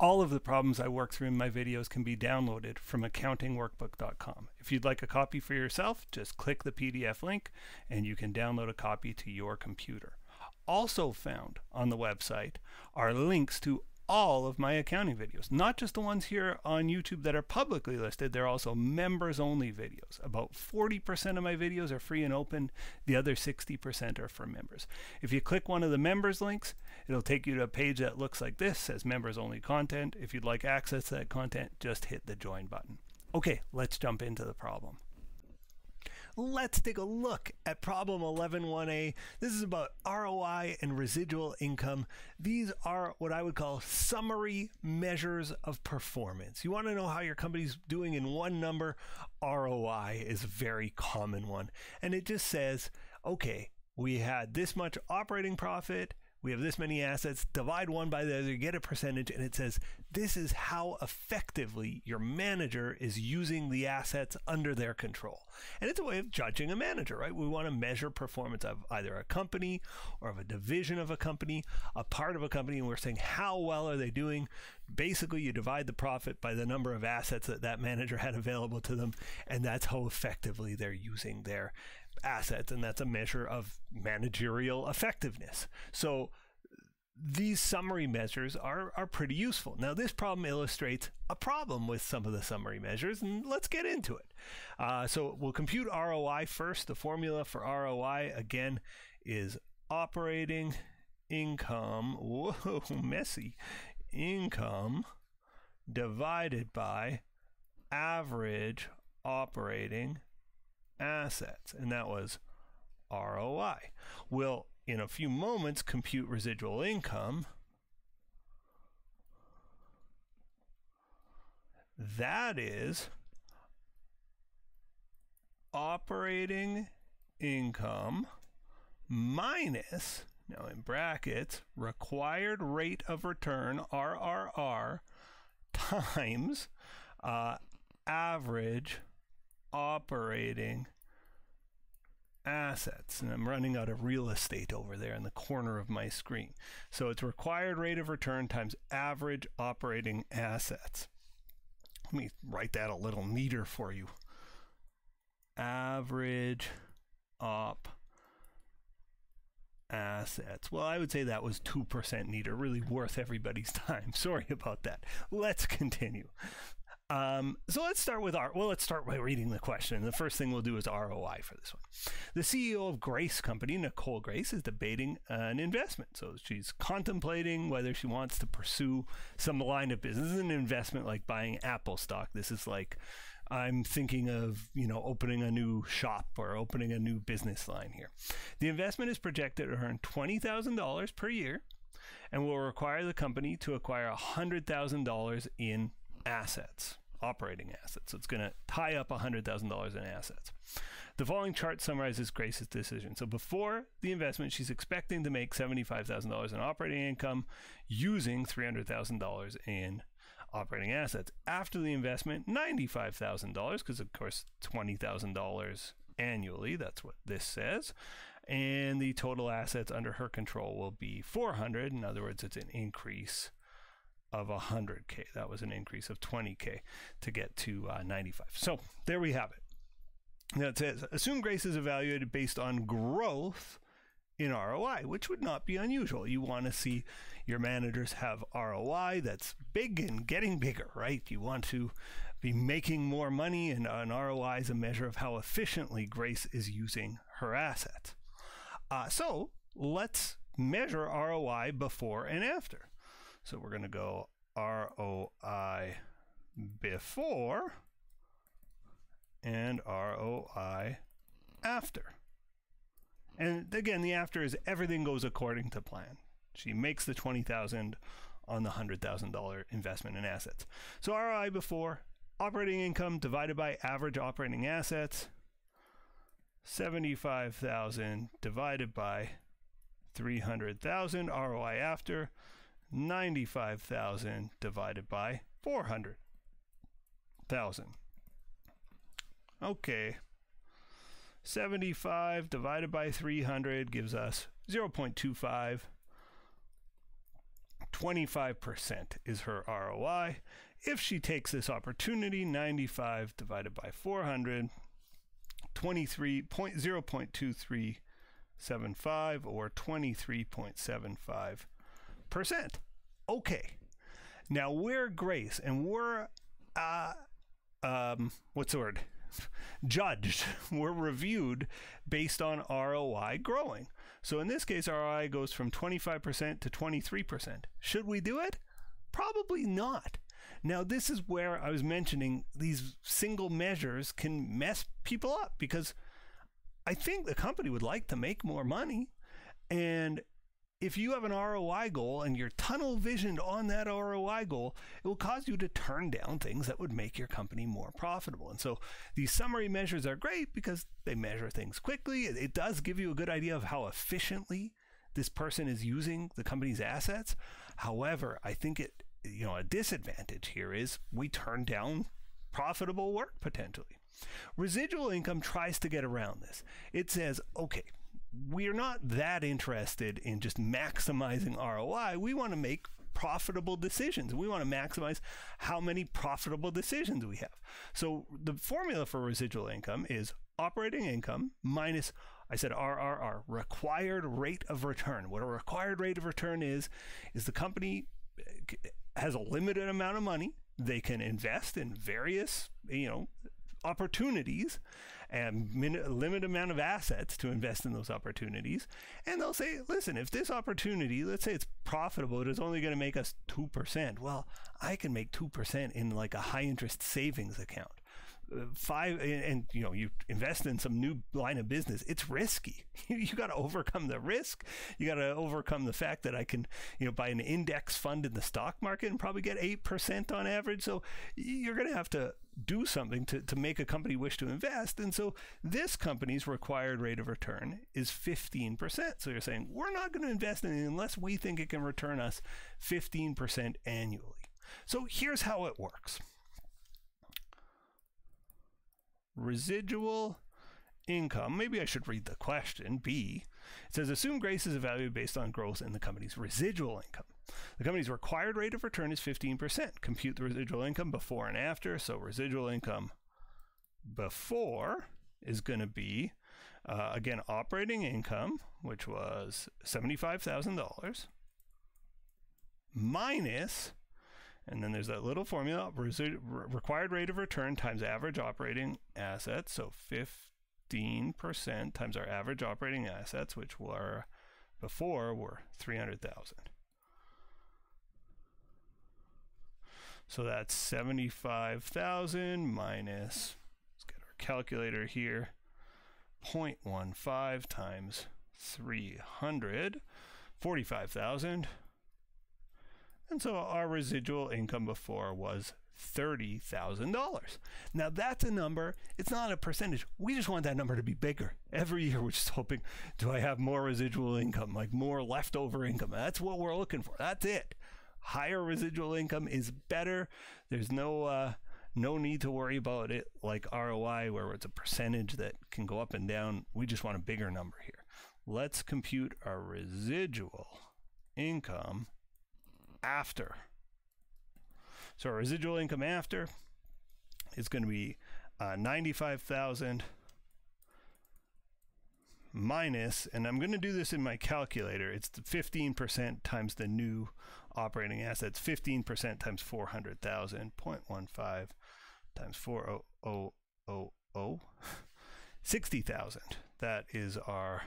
All of the problems I work through in my videos can be downloaded from accountingworkbook.com. If you'd like a copy for yourself, just click the PDF link and you can download a copy to your computer. Also found on the website are links to all of my accounting videos, not just the ones here on YouTube that are publicly listed. They're also members only videos. About 40% of my videos are free and open, the other 60% are for members. If you click one of the members links, it'll take you to a page that looks like this, says members only content. If you'd like access to that content, just hit the join button. Okay, let's jump into the problem. Let's take a look at problem 11.1a. This is about ROI and residual income. These are what I would call summary measures of performance. You want to know how your company's doing in one number? ROI is a very common one. And it just says, okay, we had this much operating profit we have this many assets, divide one by the other, get a percentage, and it says this is how effectively your manager is using the assets under their control. And it's a way of judging a manager, right? We want to measure performance of either a company or of a division of a company, a part of a company, and we're saying how well are they doing? Basically, you divide the profit by the number of assets that that manager had available to them, and that's how effectively they're using their assets, and that's a measure of managerial effectiveness. So these summary measures are, are pretty useful. Now, this problem illustrates a problem with some of the summary measures, and let's get into it. Uh, so we'll compute ROI first. The formula for ROI, again, is operating income, whoa, messy, income divided by average operating assets, and that was ROI. We'll, in a few moments, compute residual income. That is operating income minus, now in brackets, required rate of return, RRR, times uh, average operating assets. And I'm running out of real estate over there in the corner of my screen. So it's required rate of return times average operating assets. Let me write that a little neater for you. Average op assets. Well, I would say that was 2% neater, really worth everybody's time. Sorry about that. Let's continue. Um, so let's start with our, well, let's start by reading the question. The first thing we'll do is ROI for this one. The CEO of Grace Company, Nicole Grace, is debating an investment. So she's contemplating whether she wants to pursue some line of business. This is an investment like buying Apple stock. This is like, I'm thinking of, you know, opening a new shop or opening a new business line here. The investment is projected to earn $20,000 per year and will require the company to acquire $100,000 in assets, operating assets. So it's going to tie up $100,000 in assets. The following chart summarizes Grace's decision. So before the investment, she's expecting to make $75,000 in operating income using $300,000 in operating assets. After the investment, $95,000, because of course $20,000 annually, that's what this says. And the total assets under her control will be 400. In other words, it's an increase of 100K. That was an increase of 20K to get to uh, 95. So there we have it. Now it says, assume Grace is evaluated based on growth in ROI, which would not be unusual. You want to see your managers have ROI that's big and getting bigger, right? You want to be making more money, and an ROI is a measure of how efficiently Grace is using her assets. Uh, so let's measure ROI before and after. So we're going to go ROI before and ROI after. And again, the after is everything goes according to plan. She makes the 20,000 on the $100,000 investment in assets. So ROI before operating income divided by average operating assets 75,000 divided by 300,000 ROI after 95,000 divided by 400,000. Okay. 75 divided by 300 gives us 0.25. 25% is her ROI. If she takes this opportunity, 95 divided by 400, 23.0.2375 or 23.75%. Okay. Now we're Grace and we're uh um what's the word? judged, we're reviewed based on ROI growing. So in this case, ROI goes from 25% to 23%. Should we do it? Probably not. Now, this is where I was mentioning these single measures can mess people up because I think the company would like to make more money. And if you have an ROI goal and you're tunnel visioned on that ROI goal, it will cause you to turn down things that would make your company more profitable. And so these summary measures are great because they measure things quickly. It does give you a good idea of how efficiently this person is using the company's assets. However, I think it, you know, a disadvantage here is we turn down profitable work potentially. Residual income tries to get around this. It says, okay, we're not that interested in just maximizing ROI. We want to make profitable decisions. We want to maximize how many profitable decisions we have. So the formula for residual income is operating income minus I said RRR, required rate of return. What a required rate of return is is the company eh, has a limited amount of money. They can invest in various, you know, opportunities and min- limited amount of assets to invest in those opportunities. And they'll say, listen, if this opportunity, let's say it's profitable, it is only going to make us 2%. Well, I can make 2% in like a high interest savings account five and, you know you invest in some new line of business it's risky. You got to overcome the risk. You got to overcome the fact that i can you know buy an index fund in the stock market and probably get 8% on average. So you're going to have to do something to, to make a company wish to invest. And so this company's required rate of return is 15% so you're saying we're not going to invest in it unless we think it can return us 15% annually. So here's how it works residual income. Maybe I should read the question. B. It says assume Grace is evaluated based on growth in the company's residual income. The company's required rate of return is 15%. Compute the residual income before and after. So residual income before is going to be uh, again operating income, which was $75,000 minus and then there's that little formula, required rate of return times average operating assets. So 15% times our average operating assets, which were before were 300,000. So that's 75,000 minus, let's get our calculator here, 0.15 times 300, 45,000. And so our residual income before was $30,000. Now that's a number, it's not a percentage. We just want that number to be bigger. Every year we're just hoping, do I have more residual income, like more leftover income? That's what we're looking for. That's it. Higher residual income is better. There's no uh, no need to worry about it like ROI where it's a percentage that can go up and down. We just want a bigger number here. Let's compute our residual income after. So our residual income after is going to be uh, 95,000 minus, and I'm going to do this in my calculator. It's 15% times the new operating assets. 15% times 400,000. 0.15 times 40000. 60,000. That is our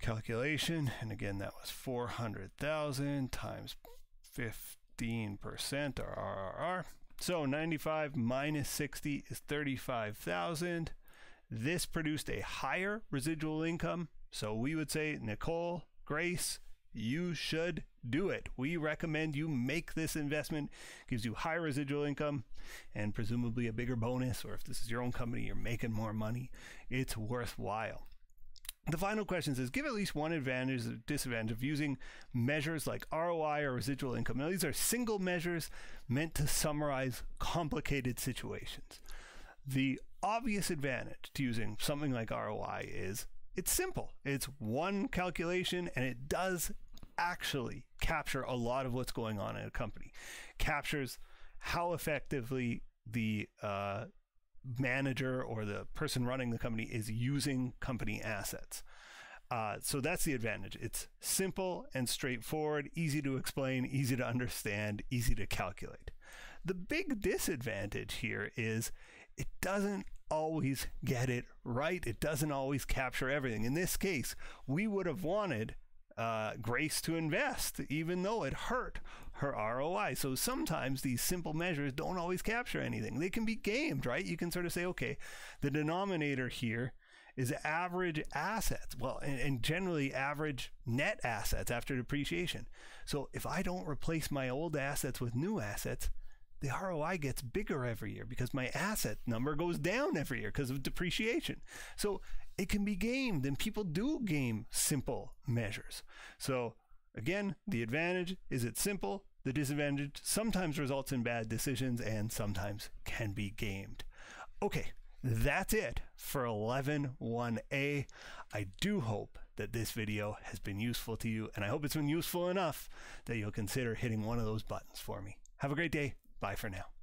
calculation. And again, that was 400,000 times 15% or RRR. So 95 minus 60 is 35,000. This produced a higher residual income. So we would say, Nicole, Grace, you should do it. We recommend you make this investment. Gives you high residual income and presumably a bigger bonus. Or if this is your own company, you're making more money. It's worthwhile. The final question is give at least one advantage or disadvantage of using measures like ROI or residual income. Now, these are single measures meant to summarize complicated situations. The obvious advantage to using something like ROI is it's simple. It's one calculation and it does actually capture a lot of what's going on in a company. Captures how effectively the uh, manager or the person running the company is using company assets. Uh, so that's the advantage. It's simple and straightforward, easy to explain, easy to understand, easy to calculate. The big disadvantage here is it doesn't always get it right. It doesn't always capture everything. In this case, we would have wanted uh, Grace to invest, even though it hurt her ROI. So sometimes these simple measures don't always capture anything. They can be gamed, right? You can sort of say, okay, the denominator here is average assets. Well, and, and, generally average net assets after depreciation. So if I don't replace my old assets with new assets, the ROI gets bigger every year because my asset number goes down every year because of depreciation. So it can be gamed and people do game simple measures. So again, the advantage is it's simple. The disadvantage sometimes results in bad decisions and sometimes can be gamed. Okay, that's it for 11.1a. I do hope that this video has been useful to you, and I hope it's been useful enough that you'll consider hitting one of those buttons for me. Have a great day. Bye for now.